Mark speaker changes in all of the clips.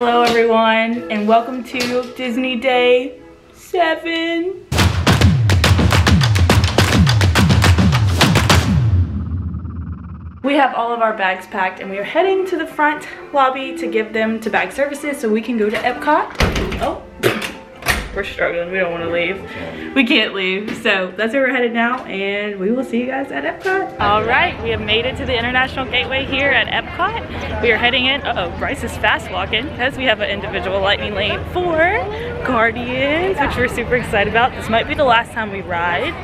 Speaker 1: Hello everyone and welcome to Disney Day 7. We have all of our bags packed and we are heading to the front lobby to give them to bag services so we can go to Epcot. We're struggling, we don't want to leave. We can't leave, so that's where we're headed now and we will see you guys at Epcot. All right, we have made it to the International Gateway here at Epcot. We are heading in, uh oh Bryce is fast walking because we have an individual lightning lane for Guardians, which we're super excited about. This might be the last time we ride.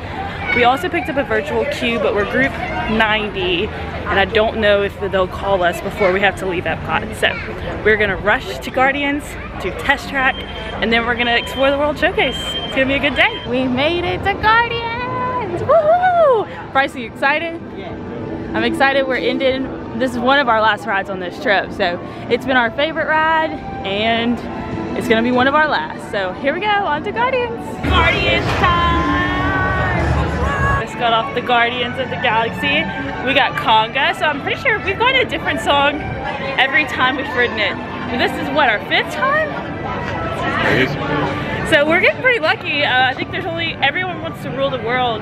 Speaker 1: We also picked up a virtual queue, but we're group 90, and I don't know if they'll call us before we have to leave Epcot. So we're gonna rush to Guardians, to Test Track, and then we're gonna explore the World Showcase. It's gonna be a good day. We made it to Guardians! Woohoo! Bryce, are you excited? Yeah. I'm excited we're ending, this is one of our last rides on this trip, so it's been our favorite ride, and it's gonna be one of our last. So here we go, on to Guardians. Guardians time! Just got off the Guardians of the Galaxy. We got Conga, so I'm pretty sure we've gone a different song every time we've ridden it. And this is what, our fifth time? So we're getting pretty lucky. Uh, I think there's only, everyone wants to rule the world.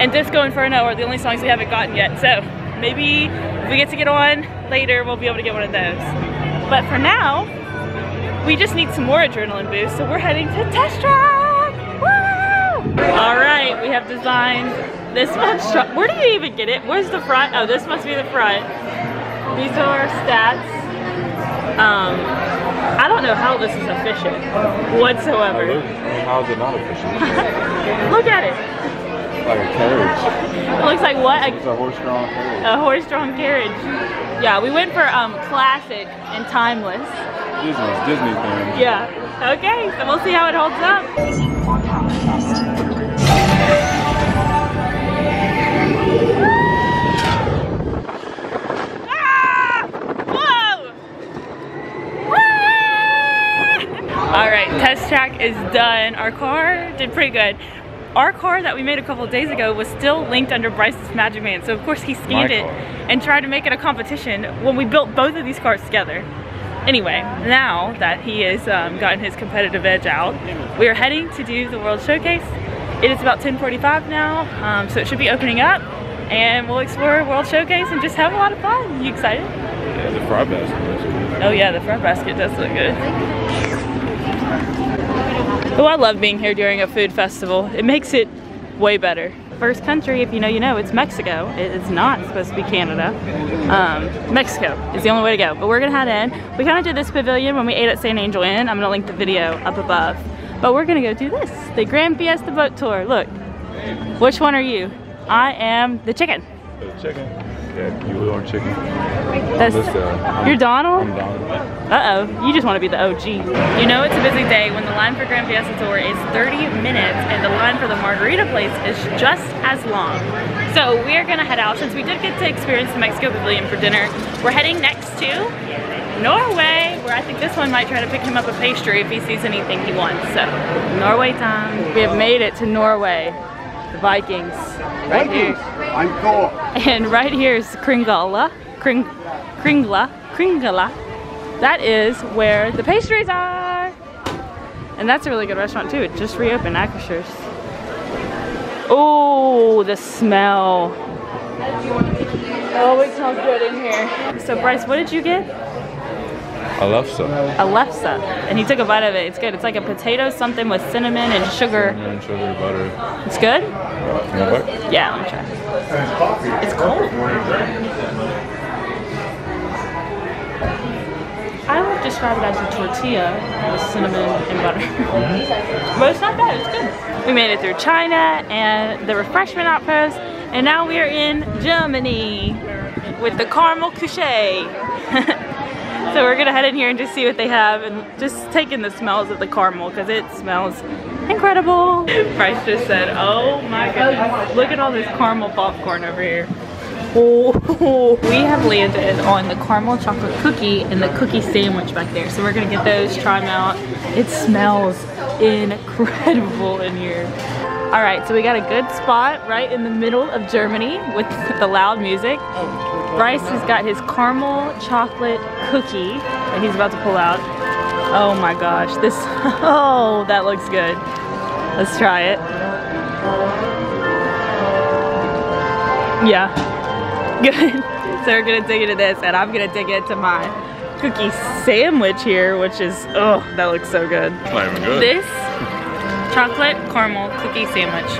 Speaker 1: And Disco Inferno are the only songs we haven't gotten yet. So maybe if we get to get on later, we'll be able to get one of those. But for now, we just need some more adrenaline boost. So we're heading to Test Track. All right, we have designed this monstrosity. Where do you even get it? Where's the front? Oh, this must be the front. These are our stats. Um, I don't know how this is efficient whatsoever.
Speaker 2: How is it not efficient?
Speaker 1: Look at it.
Speaker 2: like a carriage.
Speaker 1: It looks like what?
Speaker 2: It's a horse-drawn carriage.
Speaker 1: A horse-drawn carriage. Yeah, we went for um, classic and timeless.
Speaker 2: Disney's Disney thing.
Speaker 1: Yeah. Okay, so we'll see how it holds up. Test track is done. Our car did pretty good. Our car that we made a couple days ago was still linked under Bryce's MagicBand. So of course he scanned it and tried to make it a competition when we built both of these cars together. Anyway, now that he has um, gotten his competitive edge out, we are heading to do the World Showcase. It is about 10.45 now, um, so it should be opening up and we'll explore World Showcase and just have a lot of fun. You excited?
Speaker 2: Yeah, the fry basket.
Speaker 1: Oh yeah, the front basket does look good. Oh, I love being here during a food festival. It makes it way better. First country, if you know, you know, it's Mexico. It is not supposed to be Canada. Um, Mexico is the only way to go. But we're gonna head in. We kind of did this pavilion when we ate at San Angel Inn. I'm gonna link the video up above. But we're gonna go do this, the Grand Fiesta Boat Tour. Look, which one are you? I am the chicken.
Speaker 2: The chicken. Yeah, you are chicken.
Speaker 1: That's,
Speaker 2: This, uh,
Speaker 1: you're Donald?
Speaker 2: I'm Donald.
Speaker 1: Uh-oh, you just want to be the OG. You know it's a busy day when the line for Grand Fiesta Tour is 30 minutes and the line for the margarita place is just as long. So we are gonna head out. Since we did get to experience the Mexico Pavilion for dinner, we're heading next to Norway, where I think this one might try to pick him up a pastry if he sees anything he wants. So, Norway time. We have made it to Norway. The Vikings. Right here.
Speaker 2: I'm cool.
Speaker 1: And right here is Kringla, Kring, Kringla, Kringla. That is where the pastries are. And that's a really good restaurant too. It just reopened, Akershus. Oh, the smell. Oh, it smells good in here. So Bryce, what did you get?
Speaker 2: I love so.
Speaker 1: A lefse. And he took a bite of it. It's good. It's like a potato something with cinnamon and sugar.
Speaker 2: Cinnamon, sugar, butter.
Speaker 1: It's good?
Speaker 2: What?
Speaker 1: Yeah, let me try. It's cold. I would describe it as a tortilla with cinnamon and butter. Mm-hmm. but it's not bad, it's good. We made it through China and the refreshment outpost, and now we are in Germany with the Karamell-Küche. so we're gonna head in here and just see what they have and just take in the smells of the caramel because it smells incredible. Bryce just said, oh my goodness, look at all this caramel popcorn over here. Oh, we have landed on the caramel chocolate cookie and the cookie sandwich back there. So we're gonna get those, try them out. It smells incredible in here. All right, so we got a good spot right in the middle of Germany with the loud music. Bryce has got his caramel chocolate cookie and he's about to pull out. Oh my gosh, this, oh, that looks good. Let's try it. Yeah, good. So we're gonna dig into this and I'm gonna dig into my cookie sandwich here, which is, oh, that looks so good.
Speaker 2: Not even good.
Speaker 1: This chocolate caramel cookie sandwich,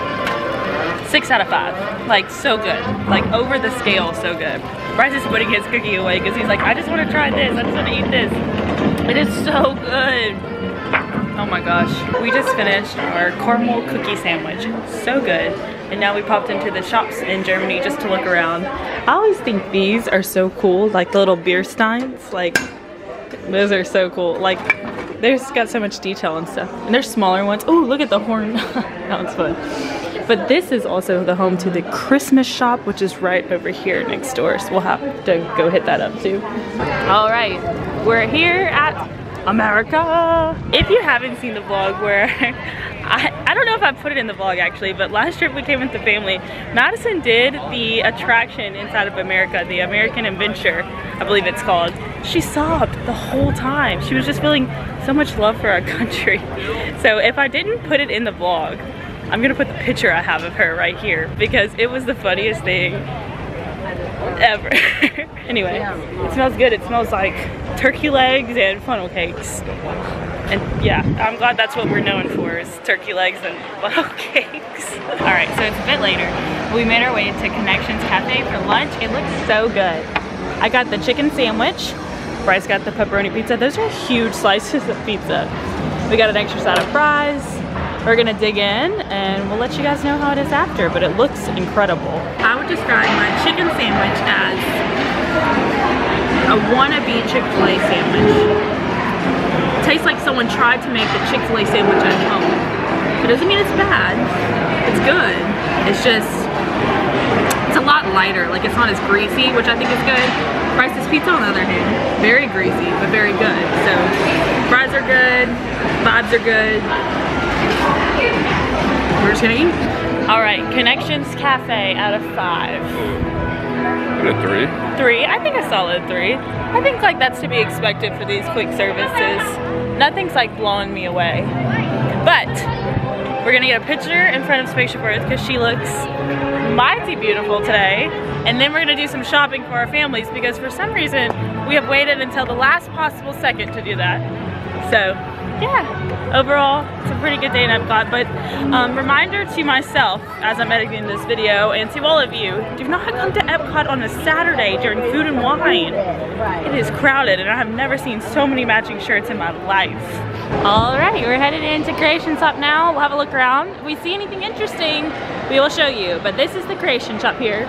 Speaker 1: six out of five. Like so good, like over the scale, so good. Bryce is putting his cookie away because he's like, I just want to try this, I just want to eat this. It is so good. Oh my gosh. We just finished our caramel cookie sandwich. So good. And now we popped into the shops in Germany just to look around. I always think these are so cool, like the little beer steins. Like, those are so cool. Like, they've got so much detail and stuff. And there's smaller ones. Oh, look at the horn. that one's fun. But this is also the home to the Christmas shop, which is right over here next door. So we'll have to go hit that up too. All right, we're here at America. If you haven't seen the vlog where, I, I don't know if I put it in the vlog actually, but last trip we came with the family, Madison did the attraction inside of America, the American Adventure, I believe it's called. She sobbed the whole time. She was just feeling so much love for our country. So if I didn't put it in the vlog, I'm gonna put the picture I have of her right here because it was the funniest thing ever. anyway, it smells good. It smells like turkey legs and funnel cakes. And yeah, I'm glad that's what we're known for is turkey legs and funnel cakes. All right, so it's a bit later. We made our way to Connections Cafe for lunch. It looks so good. I got the chicken sandwich. Bryce got the pepperoni pizza. Those are huge slices of pizza. We got an extra side of fries. We're gonna dig in and we'll let you guys know how it is after, but it looks incredible. I would describe my chicken sandwich as a wannabe Chick-fil-A sandwich. Tastes like someone tried to make the Chick-fil-A sandwich at home. It doesn't mean it's bad. It's good. It's just, it's a lot lighter. Like it's not as greasy, which I think is good. Bryce's pizza on the other hand, very greasy, but very good. So fries are good, vibes are good. We're just gonna eat. All right, Connections Cafe out of five.
Speaker 2: At a three?
Speaker 1: Three, I think a solid three. I think like that's to be expected for these quick services. Nothing's like blowing me away. But we're gonna get a picture in front of Spaceship Earth because she looks mighty beautiful today. And then we're gonna do some shopping for our families because for some reason we have waited until the last possible second to do that. So yeah, overall, it's a pretty good day in Epcot, but um, reminder to myself as I'm editing this video and to all of you, do not come to Epcot on a Saturday during food and wine. It is crowded and I have never seen so many matching shirts in my life. All right, we're headed into Creation Shop now. We'll have a look around. If we see anything interesting, we will show you, but this is the Creation Shop here.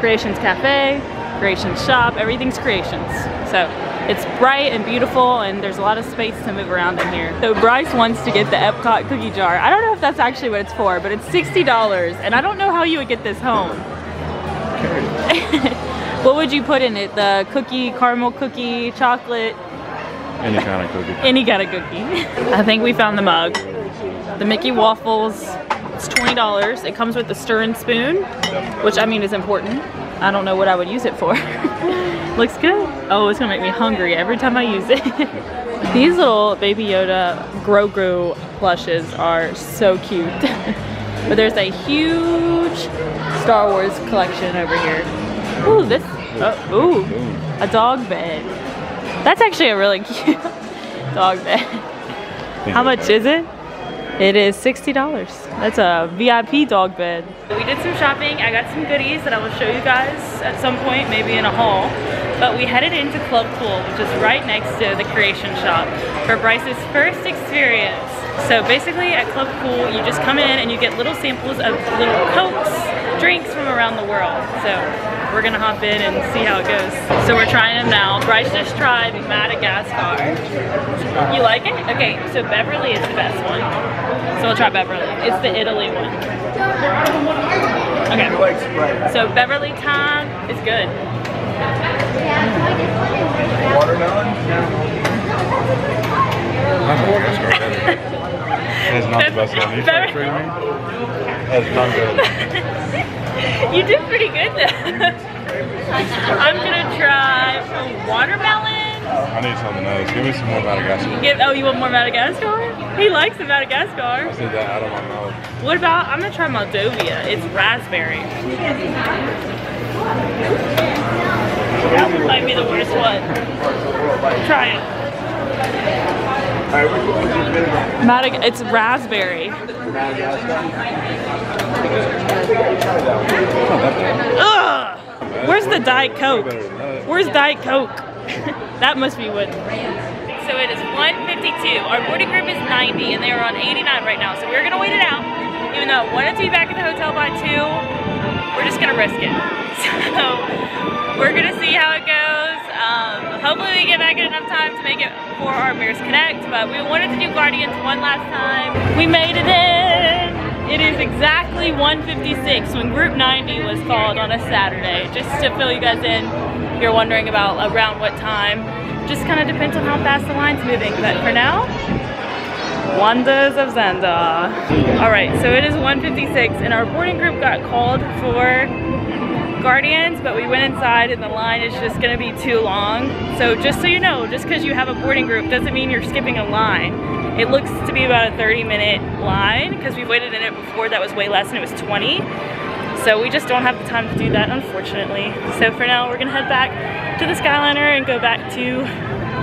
Speaker 1: Creations Cafe, Creations Shop, everything's Creations. So it's bright and beautiful and there's a lot of space to move around in here. So Bryce wants to get the Epcot cookie jar. I don't know if that's actually what it's for, but it's $60 and I don't know how you would get this home. what would you put in it? The cookie, caramel cookie, chocolate?
Speaker 2: Any kind of cookie.
Speaker 1: Any kind of cookie. I think we found the mug. The Mickey Waffles, it's $20. It comes with the and spoon, which I mean is important. I don't know what I would use it for. Looks good. Oh, it's gonna make me hungry every time I use it. These little Baby Yoda Grogu plushes are so cute. but there's a huge Star Wars collection over here. Ooh, this, oh, ooh, a dog bed. That's actually a really cute dog bed. How much is it? It is $60. That's a VIP dog bed. We did some shopping. I got some goodies that I will show you guys at some point, maybe in a haul. But we headed into Club Cool, which is right next to the Creation Shop, for Bryce's first experience. So basically at Club Cool, you just come in and you get little samples of little Cokes, drinks from around the world. So we're gonna hop in and see how it goes. So we're trying them now. Bryce just tried Madagascar. You like it? Okay, so Beverly is the best one. So we'll try Beverly. It's the Italy one. Okay. So Beverly time is good.
Speaker 2: It's not the best one. You treating me? That's not good.
Speaker 1: You did pretty good though. I'm gonna try watermelon
Speaker 2: I need something else. Give me some more Madagascar.
Speaker 1: Get, oh, you want more Madagascar? He likes the Madagascar.
Speaker 2: I said that out of my mouth.
Speaker 1: What about, I'm gonna try Moldovia. It's raspberry. That one might be the worst one. Try it. Madag it's raspberry. Ugh! Where's the Diet Coke? Where's Diet Coke? that must be what. So it is 152. Our boarding group is 90 and they are on 89 right now. So we're gonna wait it out. Even though I wanted to be back at the hotel by two, we're just gonna risk it. So we're gonna see how it goes. Hopefully we get back in enough time to make it for our Mears Connect, but we wanted to do Guardians one last time. We made it in! It is exactly 156 when Group 90 was called on a Saturday. Just to fill you guys in, if you're wondering about around what time. Just kind of depends on how fast the line's moving, but for now, Wonders of Xandar. All right, so it is 156 and our boarding group got called for Guardians, but we went inside and the line is just gonna be too long. So just so you know, just because you have a boarding group doesn't mean you're skipping a line. It looks to be about a 30 minute line because we've waited in it before that was way less and it was 20. So we just don't have the time to do that, unfortunately. So for now, we're gonna head back to the Skyliner and go back to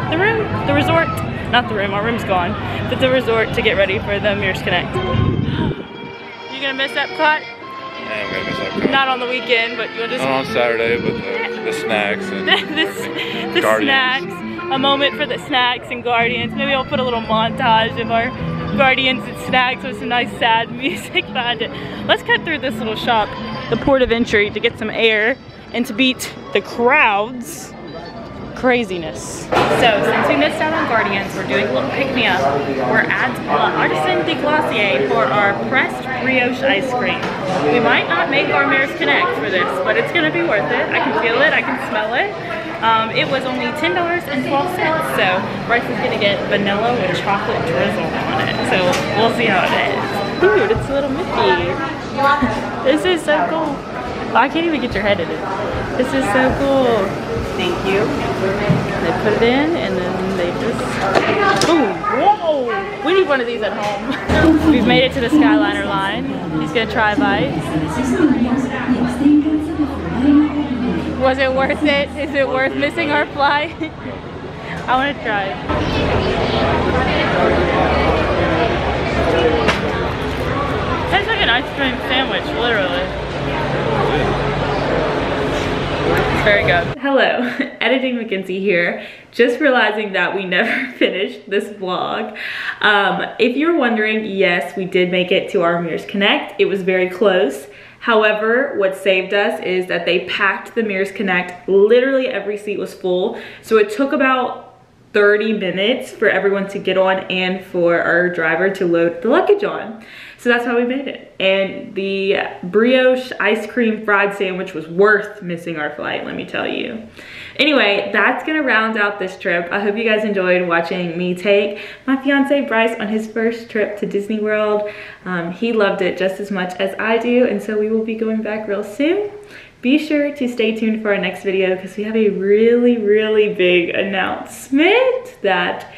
Speaker 1: the room, the resort. Not the room, our room's gone, but the resort to get ready for the Mears Connect. You gonna miss Epcot?
Speaker 2: Yeah, I'm gonna miss that.
Speaker 1: Not on the weekend, but you'll just
Speaker 2: Not on Saturday, but the, uh, the snacks and
Speaker 1: this the snacks. A moment for the snacks and Guardians. Maybe I'll put a little montage of our Guardians and snacks with some nice sad music behind it. Let's cut through this little shop, the port of entry, to get some air and to beat the crowds craziness. So since we missed out on Guardians, we're doing a little pick-me-up. We're at La Artisan de Glacier for our pressed brioche ice cream. We might not make our Mears Connect for this, but it's gonna be worth it. I can feel it, I can smell it. Um, it was only $10.12, so Bryce is gonna get vanilla with chocolate drizzle on it. So we'll see how it is. Dude, it's a little Mickey. this is so cool. I can't even get your head in it. This is so cool. Thank you. They put it in and then they just, boom, one of these at home. We've made it to the Skyliner line. He's gonna try a bite. Was it worth it? Is it worth missing our flight? I wanna try. it. Tastes like an ice cream sandwich, literally. It's very good. Hello, Editing Mackenzie here. Just realizing that we never finished this vlog. Um, if you're wondering, yes, we did make it to our Mears Connect. It was very close. However, what saved us is that they packed the Mears Connect. Literally every seat was full. So it took about 30 minutes for everyone to get on and for our driver to load the luggage on. So that's how we made it. And the brioche ice cream fried sandwich was worth missing our flight, let me tell you. Anyway, that's gonna round out this trip. I hope you guys enjoyed watching me take my fiance Bryce on his first trip to Disney World. Um, he loved it just as much as I do, and so we will be going back real soon. Be sure to stay tuned for our next video because we have a really, really big announcement that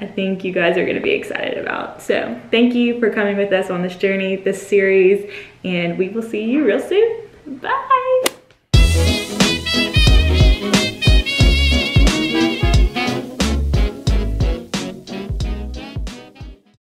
Speaker 1: I think you guys are gonna be excited about. So thank you for coming with us on this journey, this series, and we will see you real soon. Bye.